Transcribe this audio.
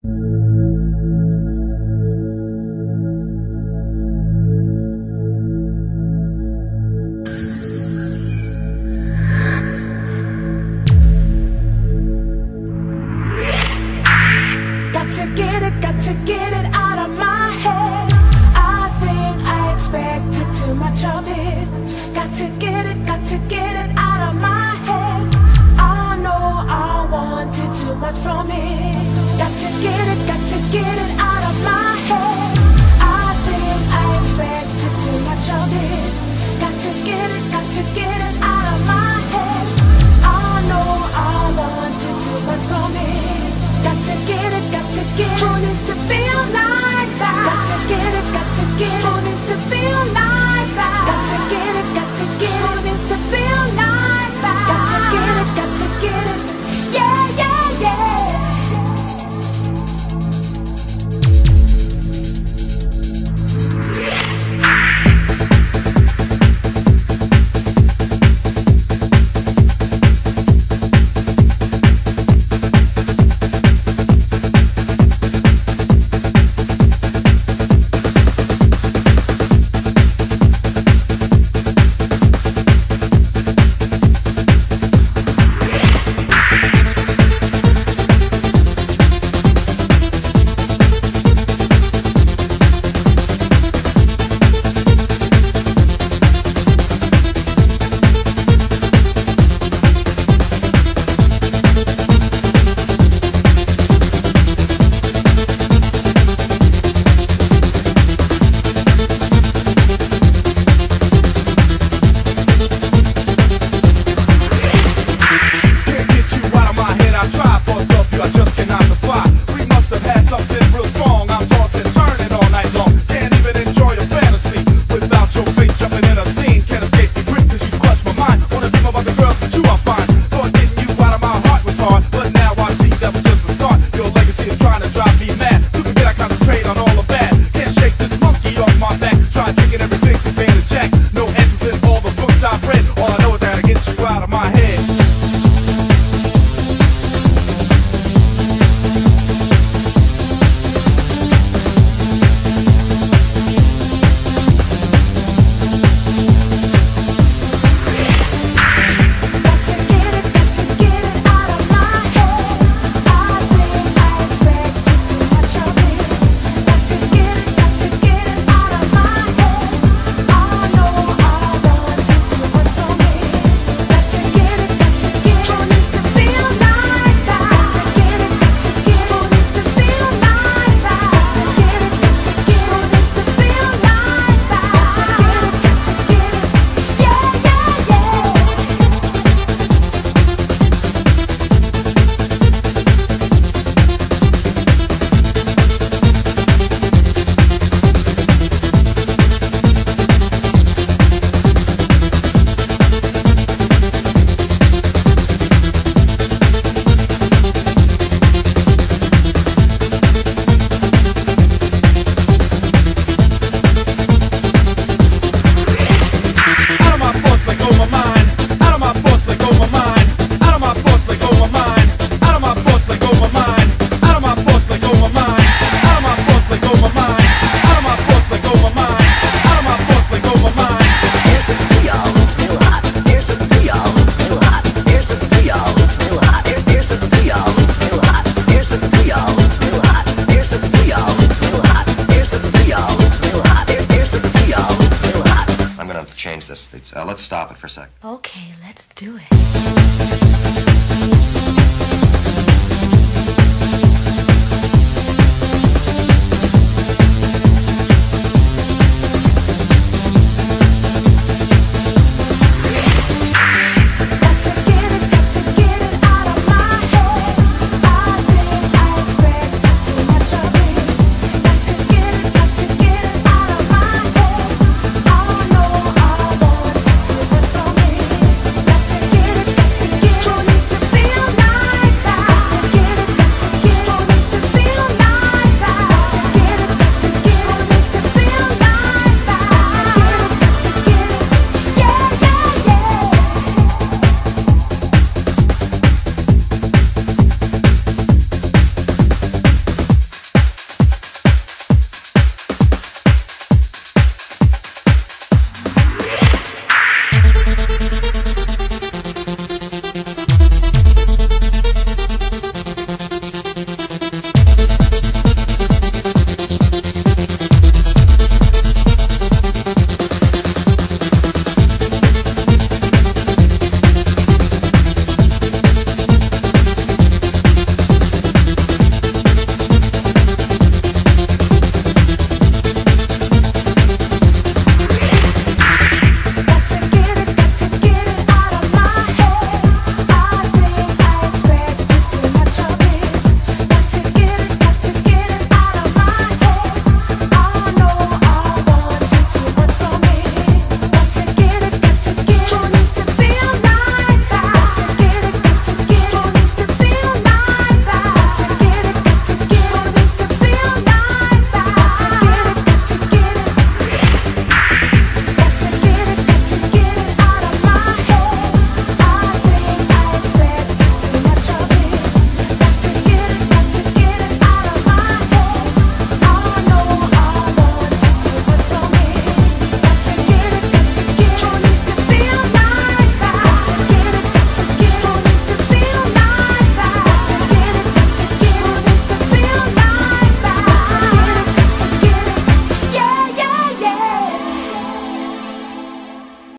Got to get it, got to get it. let's stop it for a sec. Okay, let's do it.